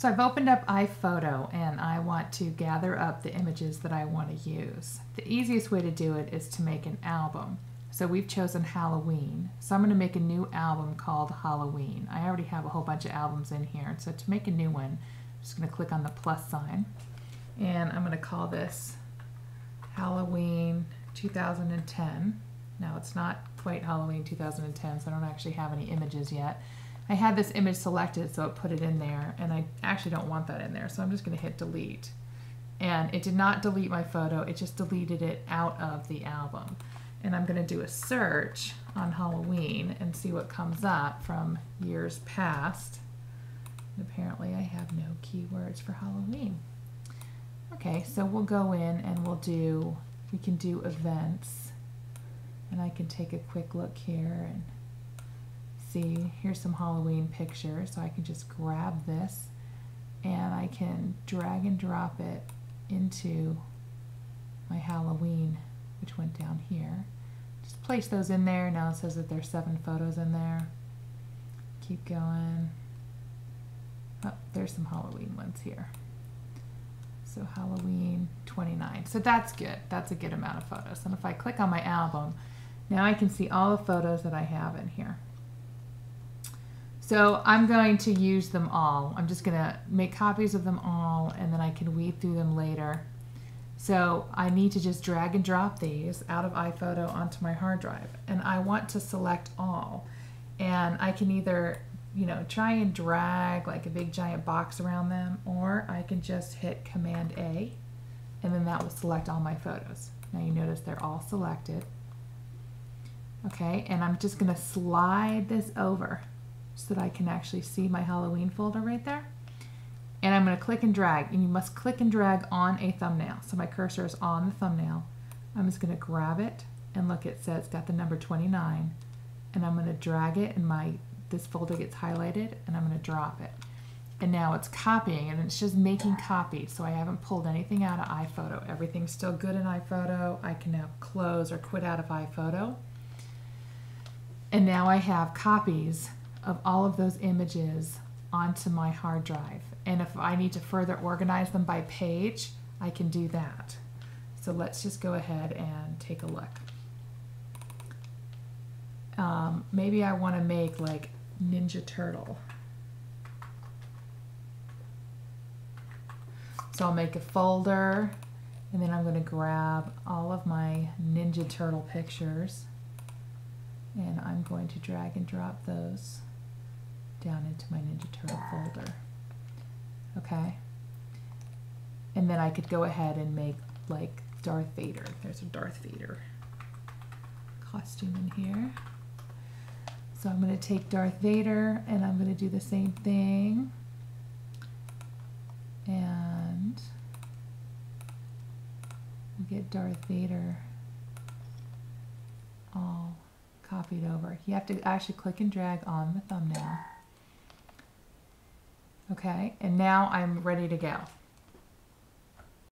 So I've opened up iPhoto and I want to gather up the images that I want to use. The easiest way to do it is to make an album. So we've chosen Halloween. So I'm going to make a new album called Halloween. I already have a whole bunch of albums in here. So to make a new one, I'm just going to click on the plus sign. And I'm going to call this Halloween 2010. Now it's not quite Halloween 2010, so I don't actually have any images yet. I had this image selected, so it put it in there, and I actually don't want that in there, so I'm just going to hit delete. And it did not delete my photo, it just deleted it out of the album. And I'm going to do a search on Halloween and see what comes up from years past. And apparently I have no keywords for Halloween. Okay, so we'll go in and we'll do, we can do events. And I can take a quick look here and see, here's some Halloween pictures, so I can just grab this and I can drag and drop it into my Halloween, which went down here. Just place those in there. Now it says that there's seven photos in there. Keep going. Oh, there's some Halloween ones here. So Halloween 29. So that's good. That's a good amount of photos. And if I click on my album, now I can see all the photos that I have in here. So I'm going to use them all. I'm just going to make copies of them all and then I can weed through them later. So I need to just drag and drop these out of iPhoto onto my hard drive. And I want to select all. And I can either, you know, try and drag like a big giant box around them or I can just hit Command A and then that will select all my photos. Now you notice they're all selected. Okay, and I'm just going to slide this over that I can actually see my Halloween folder right there. And I'm going to click and drag, and you must click and drag on a thumbnail. So my cursor is on the thumbnail. I'm just going to grab it, and look, it says got the number 29. And I'm going to drag it, and my this folder gets highlighted, and I'm going to drop it. And now it's copying, and it's just making copies. So I haven't pulled anything out of iPhoto. Everything's still good in iPhoto. I can now close or quit out of iPhoto. And now I have copies of all of those images onto my hard drive. And if I need to further organize them by page, I can do that. So let's just go ahead and take a look. Um, maybe I want to make like Ninja Turtle. So I'll make a folder and then I'm going to grab all of my Ninja Turtle pictures and I'm going to drag and drop those down into my Ninja Turtle folder. Okay? And then I could go ahead and make like Darth Vader. There's a Darth Vader costume in here. So I'm going to take Darth Vader and I'm going to do the same thing. And we'll get Darth Vader all copied over. You have to actually click and drag on the thumbnail. Okay, and now I'm ready to go.